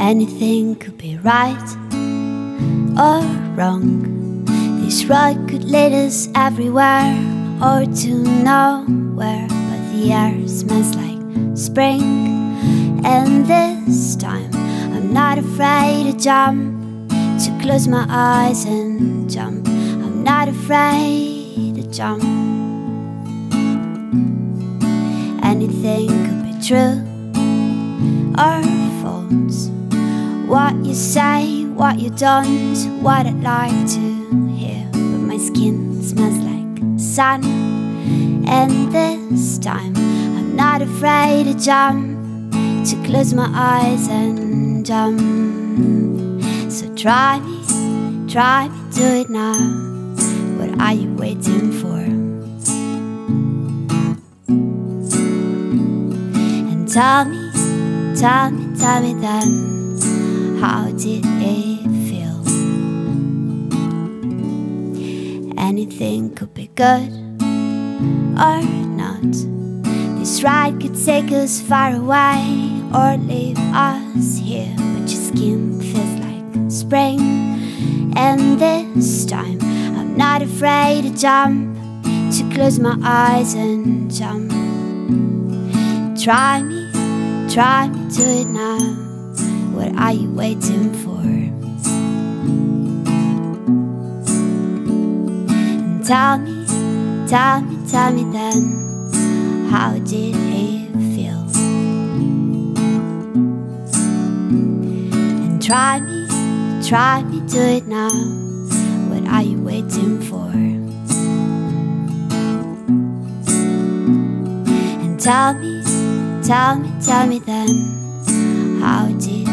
Anything could be right or wrong. This road could lead us everywhere or to nowhere. But the air smells like spring, and this time I'm not afraid to jump. To close my eyes and jump. I'm not afraid to jump. Anything could be true or you say, what you don't, what I'd like to hear. But my skin smells like sun, and this time I'm not afraid to jump. To close my eyes and jump. So try me, try me, do it now. What are you waiting for? And tell me, tell me, tell me then, how did it feel? Anything could be good or not. This ride could take us far away or leave us here, but your skin feels like spring. And this time I'm not afraid to jump, to close my eyes and jump. Try me, try me, do it now. What are you waiting for? And tell me, tell me, tell me then, how did it feel? And try me, try me, do it now. What are you waiting for? And tell me, tell me, tell me then, how did